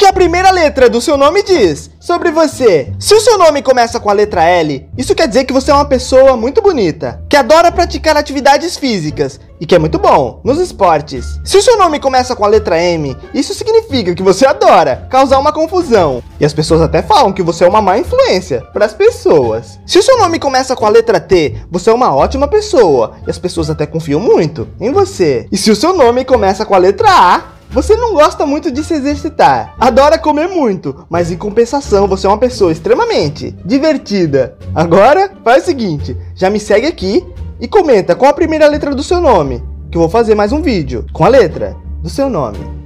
que a primeira letra do seu nome diz sobre você. Se o seu nome começa com a letra L, isso quer dizer que você é uma pessoa muito bonita, que adora praticar atividades físicas e que é muito bom nos esportes. Se o seu nome começa com a letra M, isso significa que você adora causar uma confusão. E as pessoas até falam que você é uma má influência para as pessoas. Se o seu nome começa com a letra T, você é uma ótima pessoa e as pessoas até confiam muito em você. E se o seu nome começa com a letra A, você não gosta muito de se exercitar, adora comer muito, mas em compensação você é uma pessoa extremamente divertida. Agora, faz o seguinte, já me segue aqui e comenta qual a primeira letra do seu nome, que eu vou fazer mais um vídeo com a letra do seu nome.